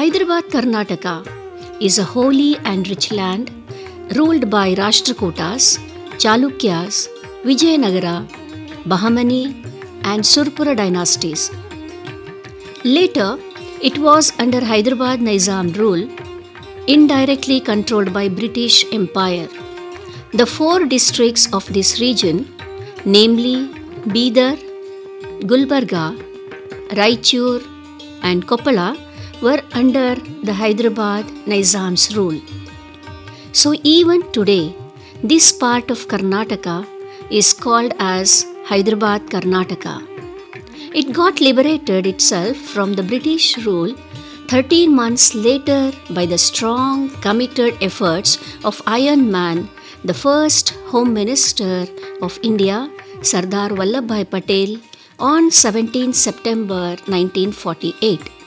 Hyderabad, Karnataka is a holy and rich land ruled by Rashtrakutas, Chalukyas, Vijayanagara, Bahamani, and Surpura dynasties. Later, it was under Hyderabad Nizam rule, indirectly controlled by British Empire. The four districts of this region, namely Bidar, Gulbarga, Raichur, and Koppala, were under the Hyderabad Nizam's rule. So, even today, this part of Karnataka is called as Hyderabad, Karnataka. It got liberated itself from the British rule 13 months later by the strong, committed efforts of Iron Man, the first Home Minister of India, Sardar Vallabhbhai Patel, on 17 September 1948.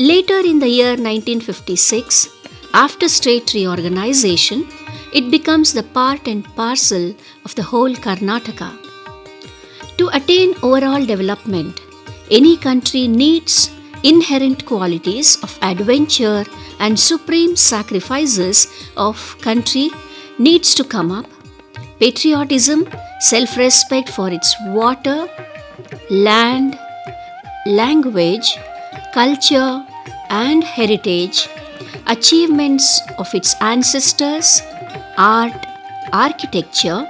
Later in the year 1956, after state reorganization, it becomes the part and parcel of the whole Karnataka. To attain overall development, any country needs inherent qualities of adventure and supreme sacrifices of country needs to come up patriotism self-respect for its water land language culture and heritage achievements of its ancestors art architecture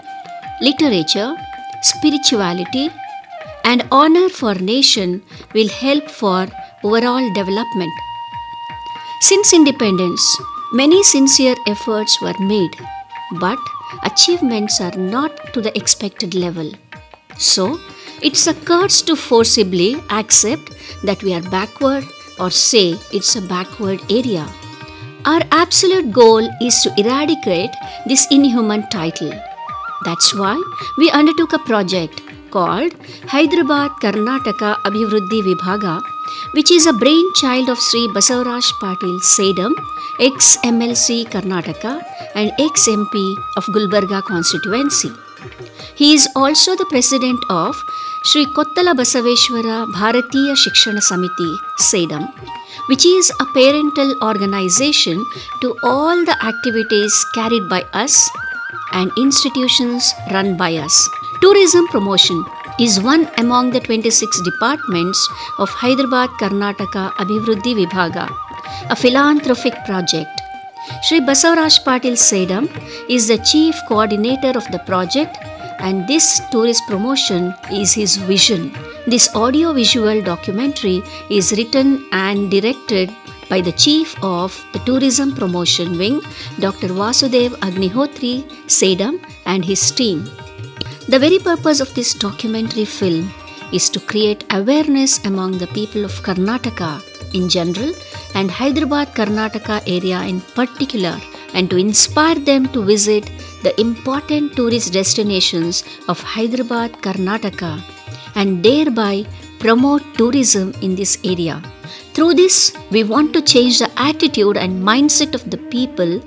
literature spirituality and honor for nation will help for overall development. Since independence, many sincere efforts were made, but achievements are not to the expected level. So, it's a curse to forcibly accept that we are backward or say it's a backward area. Our absolute goal is to eradicate this inhuman title. That's why we undertook a project called Hyderabad Karnataka Abhivruddhi Vibhaga, which is a brainchild of Sri Basavaraj Patil Sedam, ex MLC Karnataka and ex MP of Gulbarga constituency. He is also the president of Sri Kottala Basaveshwara Bharatiya Shikshana Samiti Sedam, which is a parental organization to all the activities carried by us and institutions run by us. Tourism promotion is one among the 26 departments of Hyderabad Karnataka Abhivruddhi Vibhaga, a philanthropic project. Sri Basavaraj Patil Sedam is the chief coordinator of the project and this tourist promotion is his vision. This audio visual documentary is written and directed by the chief of the tourism promotion wing Dr. Vasudev Agnihotri Sedam and his team. The very purpose of this documentary film is to create awareness among the people of Karnataka in general and Hyderabad Karnataka area in particular and to inspire them to visit the important tourist destinations of Hyderabad Karnataka and thereby promote tourism in this area. Through this, we want to change the attitude and mindset of the people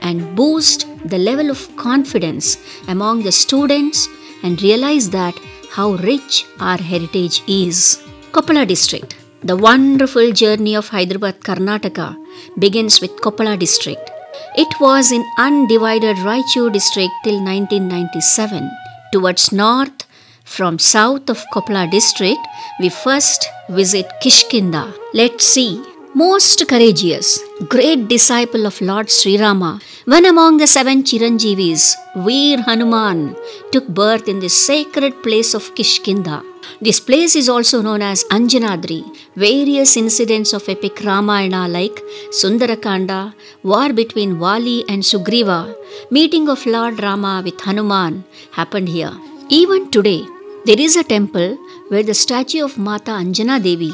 and boost the level of confidence among the students and realize that how rich our heritage is. Koppala district. The wonderful journey of Hyderabad, Karnataka begins with Koppala district. It was in undivided Raichur district till 1997. Towards north, from south of Koppala district, we first visit Kishkinda. Let's see. Most courageous, great disciple of Lord Sri Rama, one among the seven Chiranjeevis, Veer Hanuman, took birth in the sacred place of Kishkinda. This place is also known as Anjanadri. Various incidents of epic Ramayana like Sundarakanda, war between Vali and Sugriva, meeting of Lord Rama with Hanuman happened here. Even today, there is a temple where the statue of Mata Anjana Devi,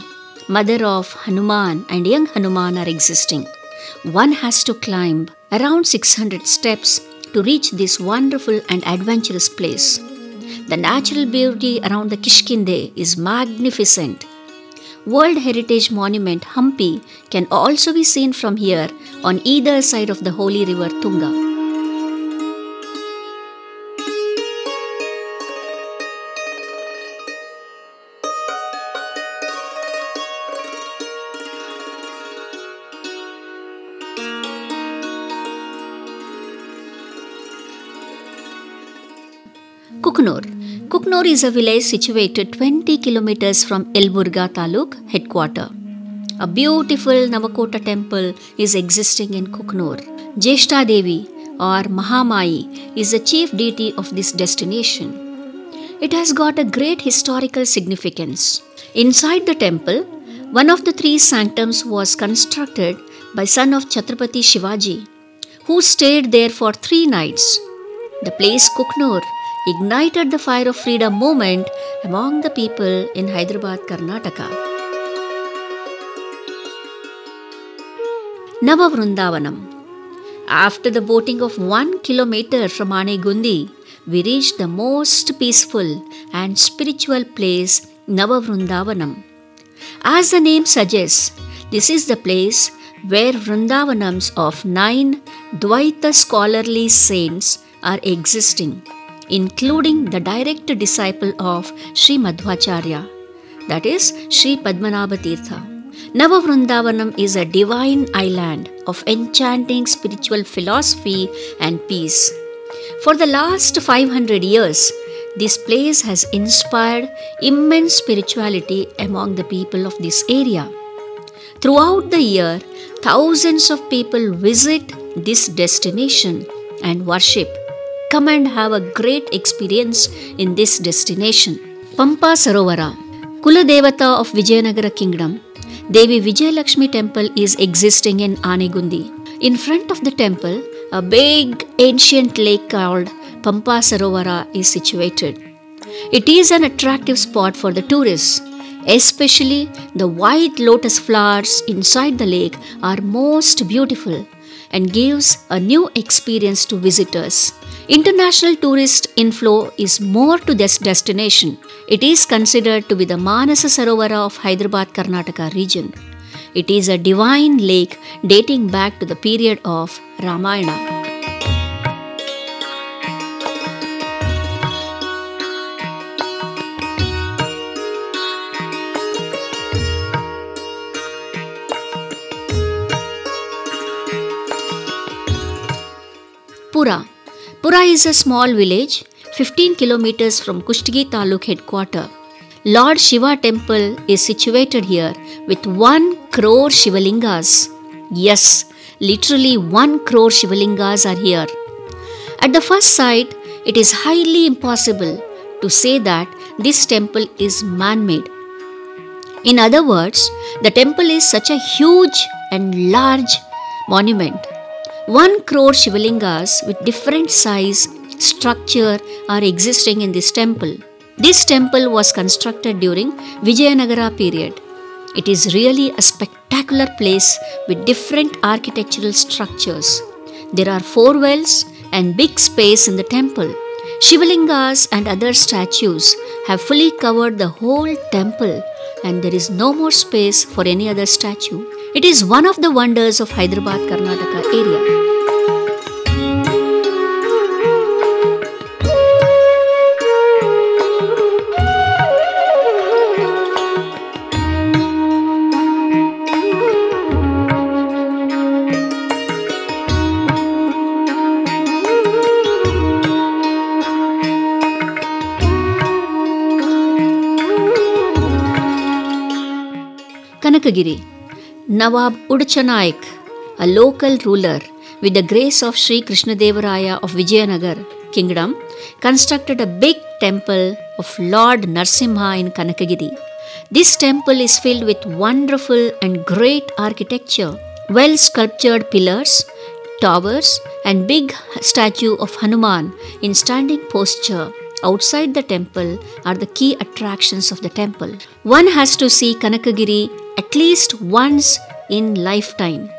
mother of Hanuman and young Hanuman, are existing. One has to climb around 600 steps to reach this wonderful and adventurous place. The natural beauty around the Kishkinde is magnificent. World Heritage Monument Hampi can also be seen from here on either side of the holy river Tunga. Kuknur is a village situated 20 kilometers from Elburga Taluk headquarter. A beautiful Navakota temple is existing in Kuknur. Jeshta Devi or Mahamai is the chief deity of this destination. It has got a great historical significance. Inside the temple, one of the three sanctums was constructed by son of Chhatrapati Shivaji, who stayed there for three nights. The place Kuknur ignited the fire of freedom movement among the people in Hyderabad, Karnataka. Navavrundavanam. After the boating of one kilometer from Anegundi, we reached the most peaceful and spiritual place, Navavrundavanam. As the name suggests, this is the place where Vrindavanams of nine Dvaita scholarly saints are existing, including the direct disciple of Sri Madhvacharya, that is Sri Padmanabha Tirtha. Navavrindavanam is a divine island of enchanting spiritual philosophy and peace. For the last 500 years, this place has inspired immense spirituality among the people of this area. Throughout the year, thousands of people visit this destination and worship. Come and have a great experience in this destination. Pampa Sarovara, Kuladevata of Vijayanagara Kingdom, Devi Vijayalakshmi temple is existing in Anegundi. In front of the temple, a big ancient lake called Pampa Sarovara is situated. It is an attractive spot for the tourists. Especially the white lotus flowers inside the lake are most beautiful and gives a new experience to visitors. International tourist inflow is more to this destination. It is considered to be the Manasa Sarovara of Hyderabad Karnataka region. It is a divine lake dating back to the period of Ramayana. Pura. Pura is a small village 15 kilometers from Kushtagi Taluk headquarter. Lord Shiva temple is situated here with 1 crore Shivalingas. Yes, literally 1 crore Shivalingas are here. At the first sight, it is highly impossible to say that this temple is man made. In other words, the temple is such a huge and large monument 1 crore Shivalingas with different size, structure are existing in this temple. This temple was constructed during Vijayanagara period. It is really a spectacular place with different architectural structures. There are four wells and big space in the temple. Shivalingas and other statues have fully covered the whole temple and there is no more space for any other statue. It is one of the wonders of Hyderabad, Karnataka area. Kanakagiri Nawab Udchanaik, a local ruler with the grace of Sri Krishnadevaraya of Vijayanagar kingdom, constructed a big temple of Lord Narsimha in Kanakagiri. This temple is filled with wonderful and great architecture, well sculptured pillars, towers, and big statue of Hanuman in standing posture outside the temple are the key attractions of the temple. One has to see Kanakagiri at least once in lifetime.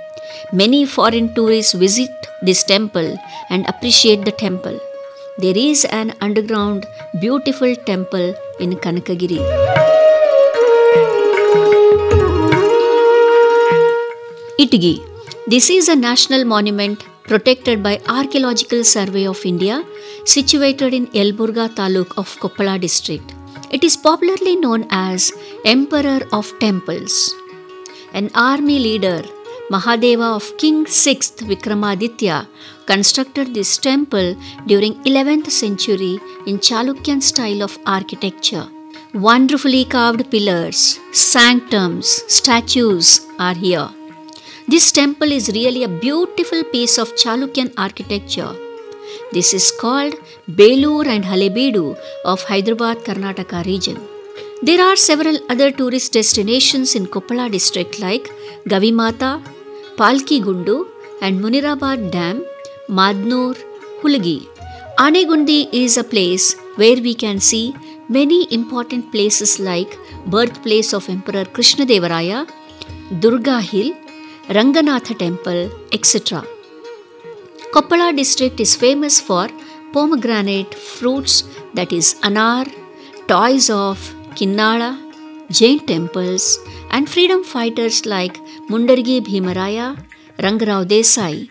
Many foreign tourists visit this temple and appreciate the temple. There is an underground beautiful temple in Kanakagiri. Itigi. This is a national monument protected by Archaeological Survey of India situated in Elburga Taluk of Koppala district. It is popularly known as Emperor of Temples. An army leader Mahadeva of King 6th Vikramaditya constructed this temple during 11th century in Chalukyan style of architecture. Wonderfully carved pillars, sanctums, statues are here. This temple is really a beautiful piece of Chalukyan architecture. This is called Belur and Halebeedu of Hyderabad, Karnataka region. There are several other tourist destinations in Koppala district like Gavimata, Palki Gundu and Munirabad Dam, Madnur, Hulagi. Anegundi is a place where we can see many important places like birthplace of Emperor Krishnadevaraya, Durga Hill, Ranganatha Temple, etc. Koppala district is famous for pomegranate fruits that is anar, toys of Kinnala, Jain temples, and freedom fighters like Mundargi Bhimaraya, Rangarao Desai.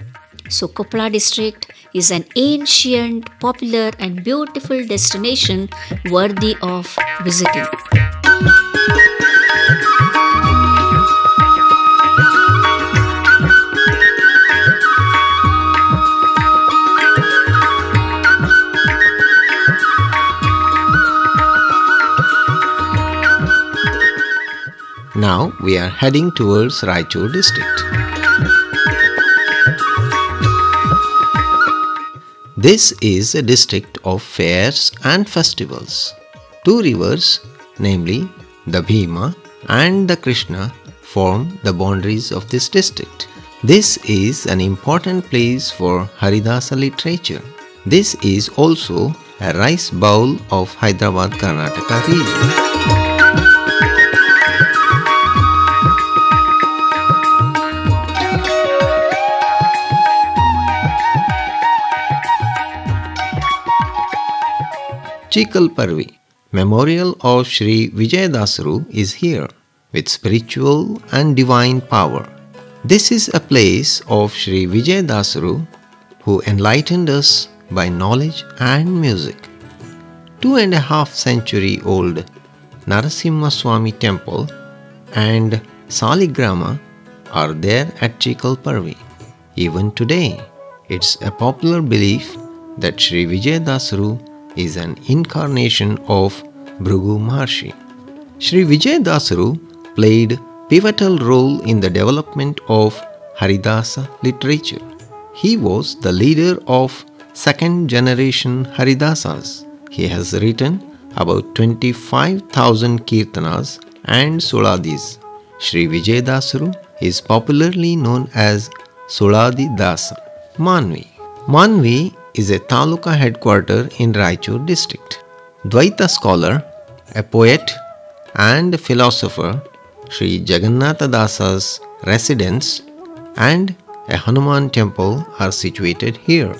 So, Koppala district is an ancient, popular, and beautiful destination worthy of visiting. Now we are heading towards Raichur district. This is a district of fairs and festivals. Two rivers, namely the Bhima and the Krishna, form the boundaries of this district. This is an important place for Haridasa literature. This is also a rice bowl of Hyderabad Karnataka region. Chikal Parvi, memorial of Sri Vijayadasaru is here with spiritual and divine power. This is a place of Sri Vijayadasaru who enlightened us by knowledge and music. Two and a half century old Narasimha Swami temple and Saligrama are there at Chikal Parvi. Even today, it's a popular belief that Sri Vijayadasaru is an incarnation of Bhrigu Maharshi. Sri Vijayadasaru played pivotal role in the development of Haridasa literature. He was the leader of second generation Haridasas. He has written about 25,000 kirtanas and suladis. Sri Vijayadasaru is popularly known as Suladi Dasa. Manvi. Manvi is a taluka headquarter in Raichur district. Dvaita scholar, a poet and philosopher, Sri Jagannatha Dasa's residence and a Hanuman temple are situated here.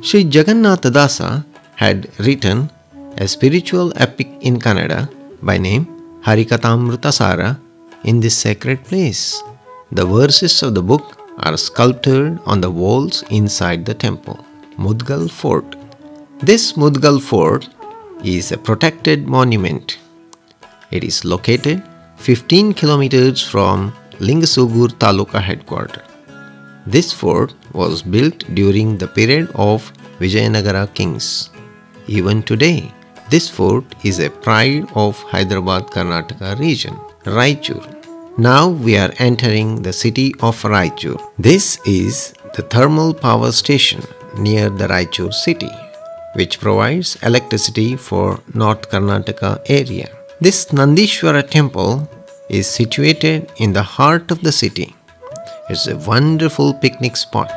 Sri Jagannatha Dasa had written a spiritual epic in Kannada by name Harikatamrutasara in this sacred place. The verses of the book are sculptured on the walls inside the temple. Mudgal Fort. This Mudgal Fort is a protected monument. It is located 15 kilometers from Lingasugur Taluka headquarters. This fort was built during the period of Vijayanagara kings. Even today, this fort is a pride of Hyderabad Karnataka region, Raichur. Now we are entering the city of Raichur. This is the thermal power station near the Raichur city, which provides electricity for North Karnataka area. This Nandishwara temple is situated in the heart of the city. It's a wonderful picnic spot.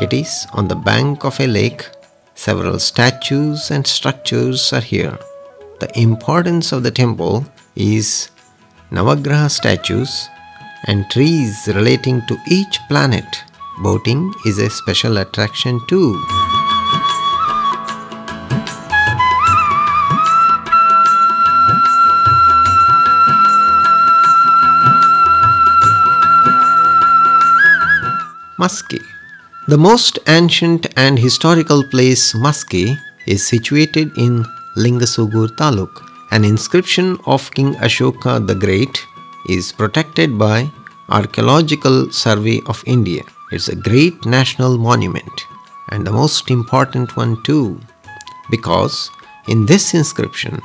It is on the bank of a lake. Several statues and structures are here. The importance of the temple is Navagraha statues and trees relating to each planet. Boating is a special attraction too. Maski. The most ancient and historical place, Maski, is situated in Lingasugur Taluk. An inscription of King Ashoka the Great is protected by Archaeological Survey of India. It's a great national monument and the most important one too because in this inscription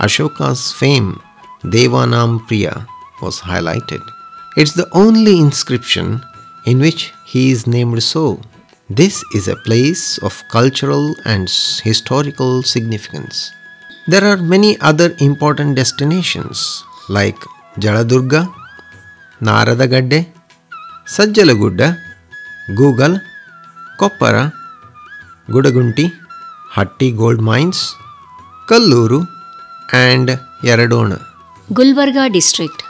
Ashoka's fame Devanam Priya was highlighted. It's the only inscription in which he is named so. This is a place of cultural and historical significance. There are many other important destinations like Jaladurga, Naradagadde, Sajjalagudda, Gugal, Koppara, Gudagunti, Hatti Gold Mines, Kalluru, and Yaradona. Gulbarga district.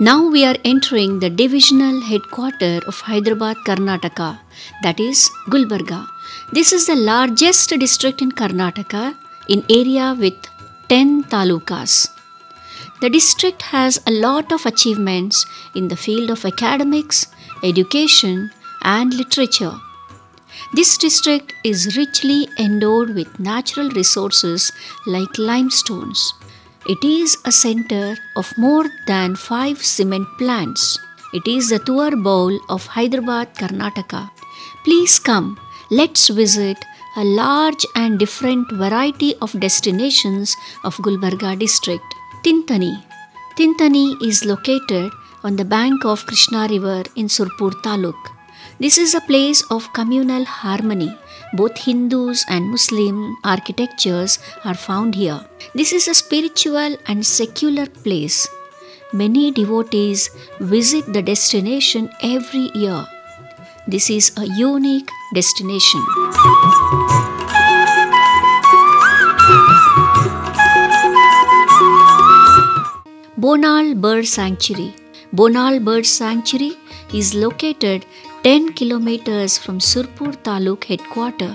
Now we are entering the divisional headquarter of Hyderabad, Karnataka, that is Gulbarga. This is the largest district in Karnataka in area with 10 talukas. The district has a lot of achievements in the field of academics, education, and literature. This district is richly endowed with natural resources like limestones. It is a center of more than five cement plants. It is the tur bowl of Hyderabad, Karnataka. Please come, let's visit a large and different variety of destinations of Gulbarga district. Tintani. Tintani is located on the bank of Krishna River in Surpur Taluk. This is a place of communal harmony. Both Hindus and Muslim architectures are found here. This is a spiritual and secular place. Many devotees visit the destination every year. This is a unique destination. Bonal Bird Sanctuary. Bonal Bird Sanctuary is located 10 kilometers from Surpur Taluk headquarter.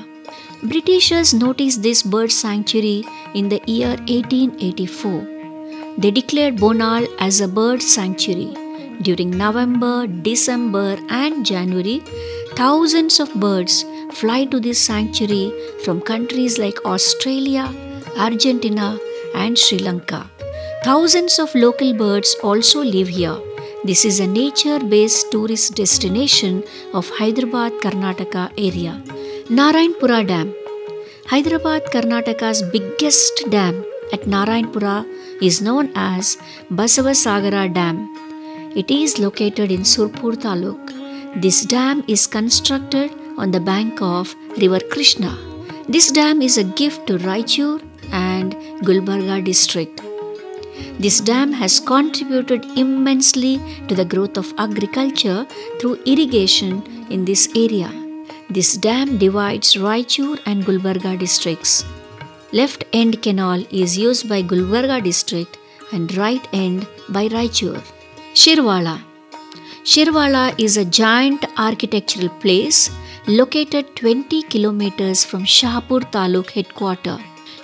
Britishers noticed this bird sanctuary in the year 1884. They declared Bonal as a bird sanctuary. During November, December, and January, thousands of birds fly to this sanctuary from countries like Australia, Argentina, and Sri Lanka. Thousands of local birds also live here. This is a nature based tourist destination of Hyderabad, Karnataka area. Narayanpura Dam. Hyderabad, Karnataka's biggest dam at Narayanpura is known as Basavasagara Dam. It is located in Surpur Taluk. This dam is constructed on the bank of River Krishna. This dam is a gift to Raichur and Gulbarga district. This dam has contributed immensely to the growth of agriculture through irrigation in this area. This dam divides Raichur and Gulbarga districts. Left end canal is used by Gulbarga district and right end by Raichur. Shirwala Shirwala is a giant architectural place located 20 kilometers from Shahpur Taluk headquarter.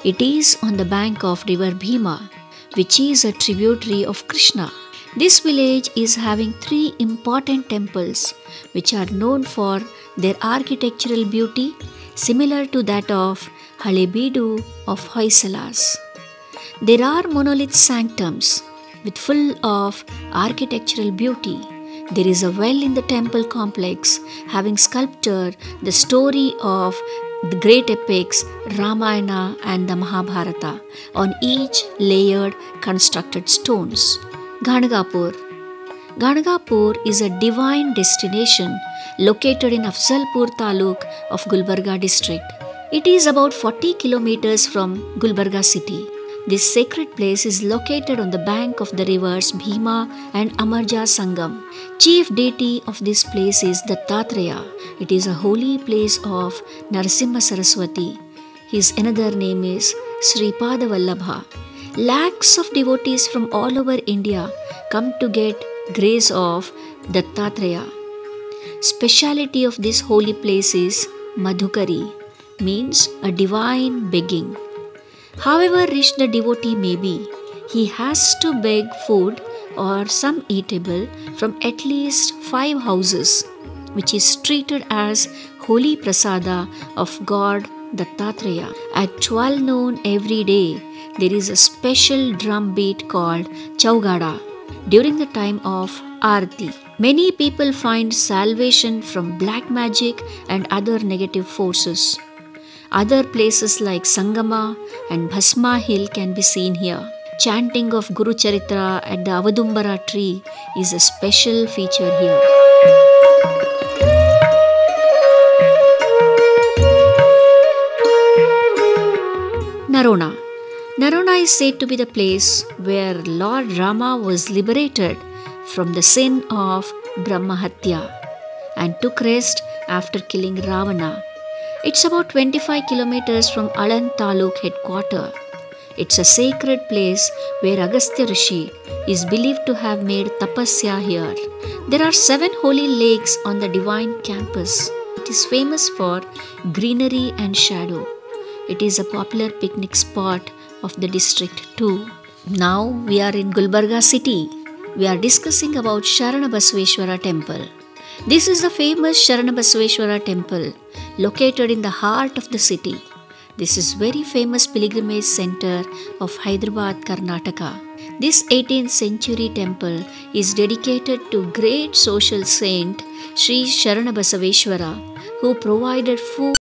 It is on the bank of river Bhima which is a tributary of Krishna. This village is having three important temples which are known for their architectural beauty similar to that of Halebidu of Hoysalas. There are monolith sanctums with full of architectural beauty. There is a well in the temple complex having sculptured the story of the great epics Ramayana and the Mahabharata on each layered constructed stones. Ganagapur Ganagapur is a divine destination located in Afzalpur Taluk of Gulbarga district. It is about 40 kilometers from Gulbarga city. This sacred place is located on the bank of the rivers Bhima and Amarja Sangam. Chief deity of this place is Dattatreya. It is a holy place of Narasimha Saraswati. His another name is Sri Vallabha. Lakhs of devotees from all over India come to get grace of Dattatreya. Speciality of this holy place is Madhukari, means a divine begging. However rich the devotee may be, he has to beg food or some eatable from at least five houses, which is treated as holy prasada of God Dattatreya. At 12 noon every day, there is a special drum beat called Chaugada during the time of Arti. Many people find salvation from black magic and other negative forces. Other places like Sangama and Bhasma Hill can be seen here. Chanting of Guru Charitra at the Avadumbara tree is a special feature here. Narona. Narona is said to be the place where Lord Rama was liberated from the sin of Brahmahatya and took rest after killing Ravana. It's about 25 kilometers from Aland Taluk headquarter. It's a sacred place where Agastya Rishi is believed to have made tapasya here. There are seven holy lakes on the divine campus. It is famous for greenery and shadow. It is a popular picnic spot of the district too. Now we are in Gulbarga city. We are discussing about Sharana Basveshwara temple. This is the famous Sharana Basveshwara temple located in the heart of the city. This is very famous pilgrimage center of Hyderabad, Karnataka. This 18th century temple is dedicated to great social saint Sri Sharana Basaveshwara who provided food